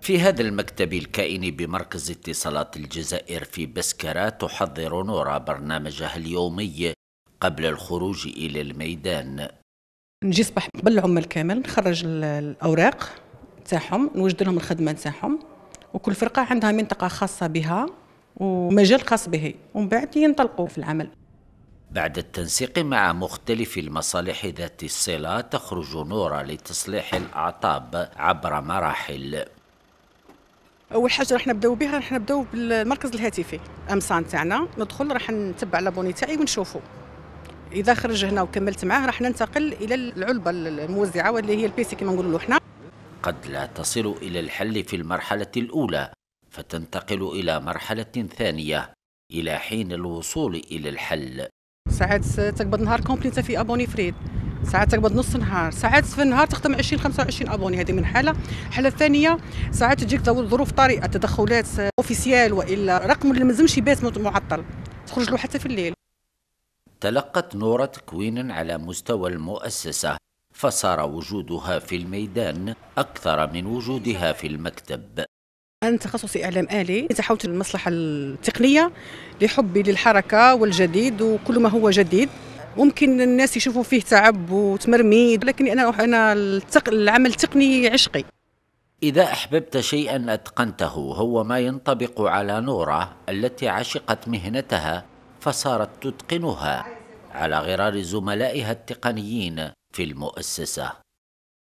في هذا المكتب الكائن بمركز اتصالات الجزائر في بسكرة تحضر نورا برنامجها اليومي قبل الخروج إلى الميدان. نجي صباح بالعمل كامل نخرج الأوراق تاعهم نوجد لهم الخدمة تاعهم وكل فرقة عندها منطقة خاصة بها ومجال خاص به ومن بعد ينطلقوا في العمل. بعد التنسيق مع مختلف المصالح ذات الصلة تخرج نورا لتصليح الأعطاب عبر مراحل. أول حاجة راح نبداو بها راح نبداو بالمركز الهاتفي MSAN تاعنا. ندخل راح نتبع l'abonné تاعي ونشوفه إذا خرج هنا وكملت معاه راح ننتقل إلى العلبة الموزعة واللي هي ال PC كما نقولوا حنا قد لا تصل إلى الحل في المرحلة الأولى فتنتقل إلى مرحلة ثانية إلى حين الوصول إلى الحل. ساعات تقبض نهار complet في abonné فريد. ساعات تقبض نص نهار ساعات في النهار تخدم 20 25 abonné هذه من حالة. الحالة الثانية ساعات تجيك ظروف طارئة تدخلات أوفيسيال وإلا رقم اللي مازمش يبات معطل تخرج له حتى في الليل. تلقت نورة تكوين على مستوى المؤسسة فصار وجودها في الميدان أكثر من وجودها في المكتب. أنا تخصصي إعلام آلي تحولت المصلحة التقنية لحبي للحركة والجديد وكل ما هو جديد ممكن الناس يشوفوا فيه تعب وتمرميد لكن أنا أنا العمل التقني عشقي. إذا أحببت شيئا أتقنته هو ما ينطبق على نورة التي عشقت مهنتها فصارت تتقنها على غرار زملائها التقنيين في المؤسسة.